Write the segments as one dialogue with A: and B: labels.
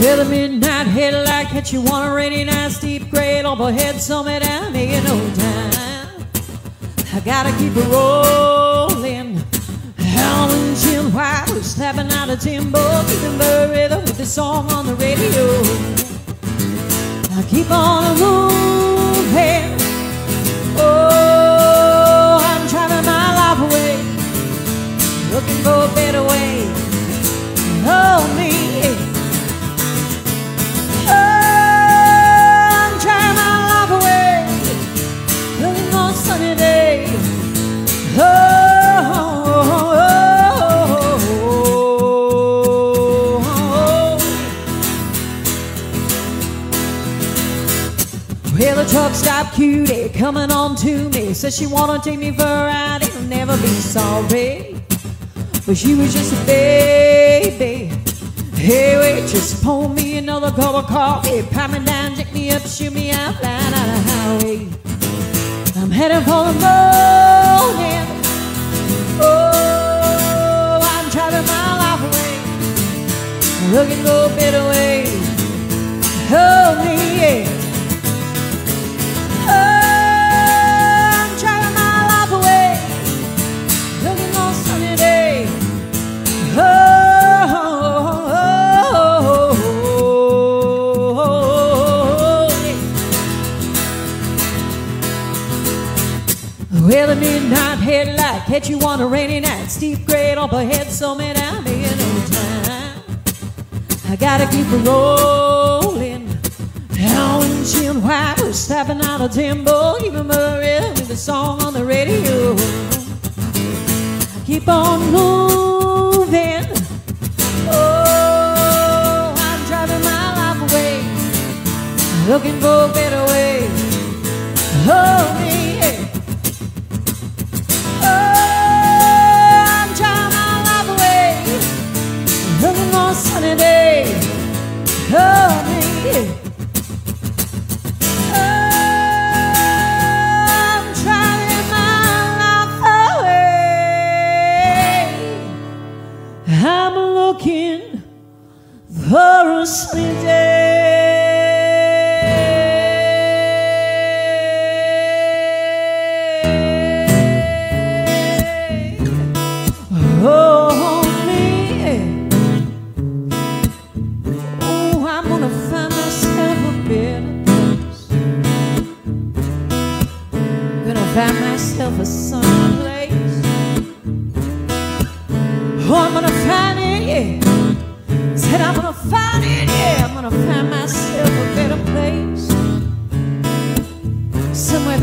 A: Well, the midnight headlight catch you on a rainy night, steep grade overhead, summit down in no time. I gotta keep it rolling. Howling Jim White was slapping out a timbo, keeping the rhythm with the song on the radio. I keep on moving. Coming on to me. Says she wanna take me for a ride, it'll never be sorry. But she was just a baby. Hey, wait, just pour me another cup of coffee. Pat me down, check me up, shoot me out, flying out of highway. I'm heading for the morning. Oh, I'm driving my life away, looking a better way. Oh, me, yeah. Headlight you on a rainy night, steep grade up ahead, so man, be in no time. I gotta keep it rolling. And Jim White was slapping out a timbo, even Murray with the song on the radio. I keep on moving. Oh, I'm driving my life away, looking for a better way. Oh, for a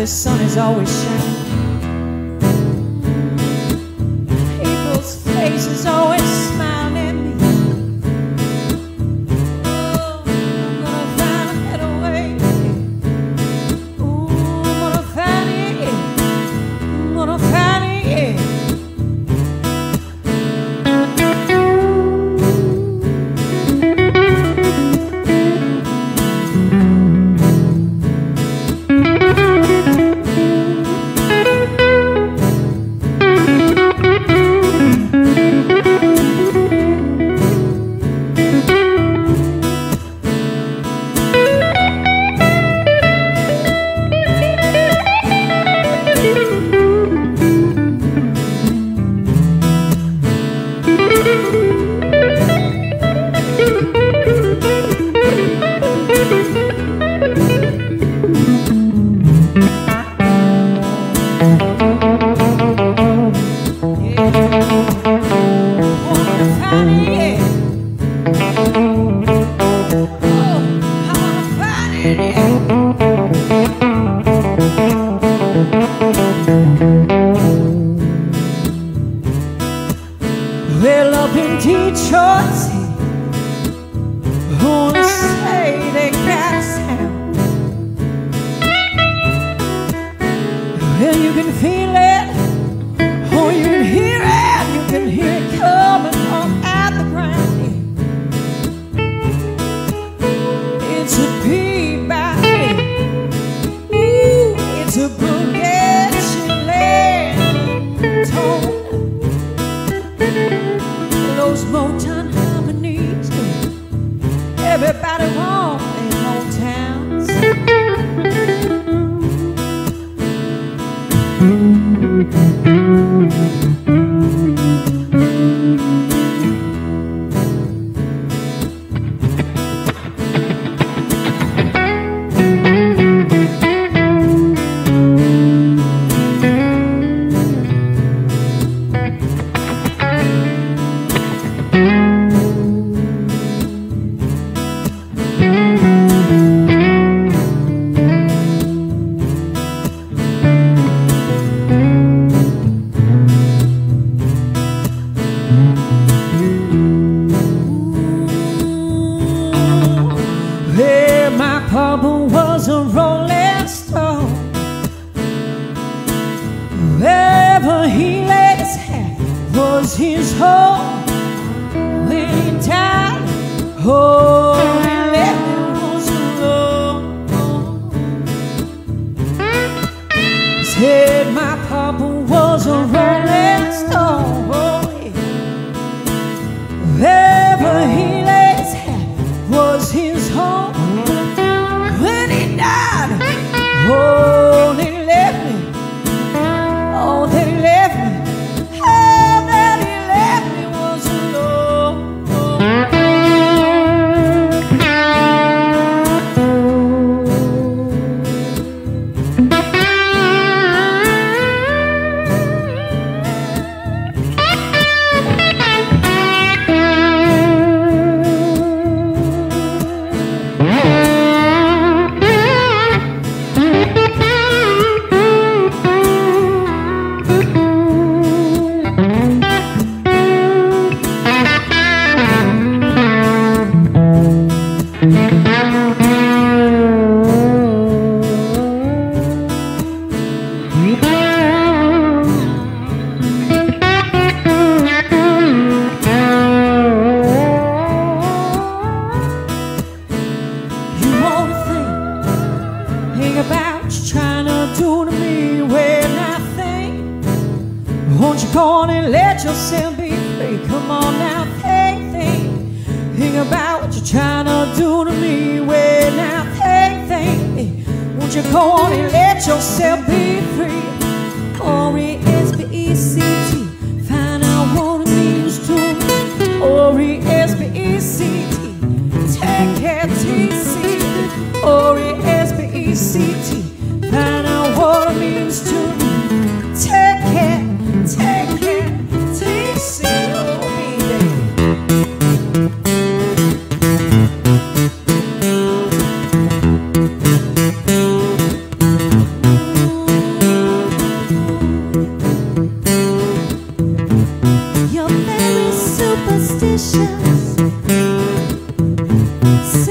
A: sun is always shining. Well, you was a rolling stone. Wherever he laid his head was his home. When he died, oh, he left us alone. Said my papa was a rolling you trying to do to me when I think? Won't you go on and let yourself be free? Come on now, hey, think, think about what you're trying to do to me when I think, think. Won't you go on and let yourself be free? Peace.